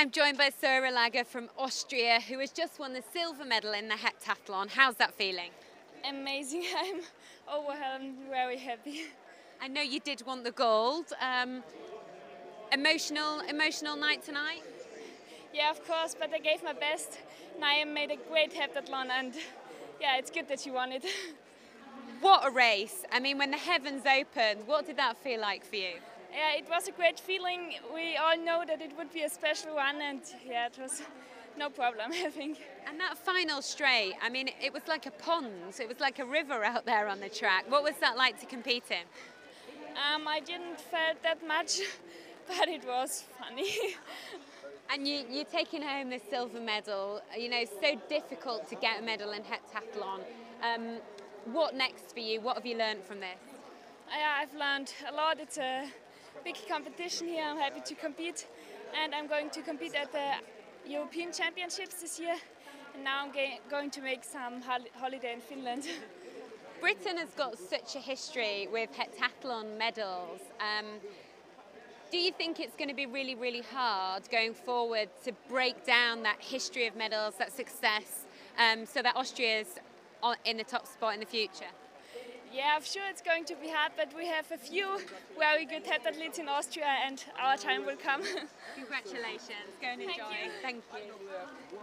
I'm joined by Sarah Lagger from Austria, who has just won the silver medal in the heptathlon. How's that feeling? Amazing. I'm overwhelmed, very happy. I know you did want the gold. Um, emotional, emotional night tonight. Yeah, of course, but I gave my best. Naya made a great heptathlon, and yeah, it's good that she won it. What a race! I mean, when the heavens opened, what did that feel like for you? Yeah, it was a great feeling. We all know that it would be a special one, and yeah, it was no problem, I think. And that final straight, I mean, it was like a pond, it was like a river out there on the track. What was that like to compete in? Um, I didn't felt that much, but it was funny. and you, you're taking home the silver medal. You know, so difficult to get a medal in heptathlon. Um, what next for you? What have you learned from this? Yeah, I've learned a lot. It's a big competition here. I'm happy to compete, and I'm going to compete at the European Championships this year. And now I'm going to make some holiday in Finland. Britain has got such a history with heptathlon medals. Um, do you think it's going to be really, really hard going forward to break down that history of medals, that success, um, so that Austria's in the top spot in the future? Yeah, I'm sure it's going to be hard, but we have a few very good heptathletes in Austria and our time will come. Congratulations. Go and enjoy. Thank you. Thank you.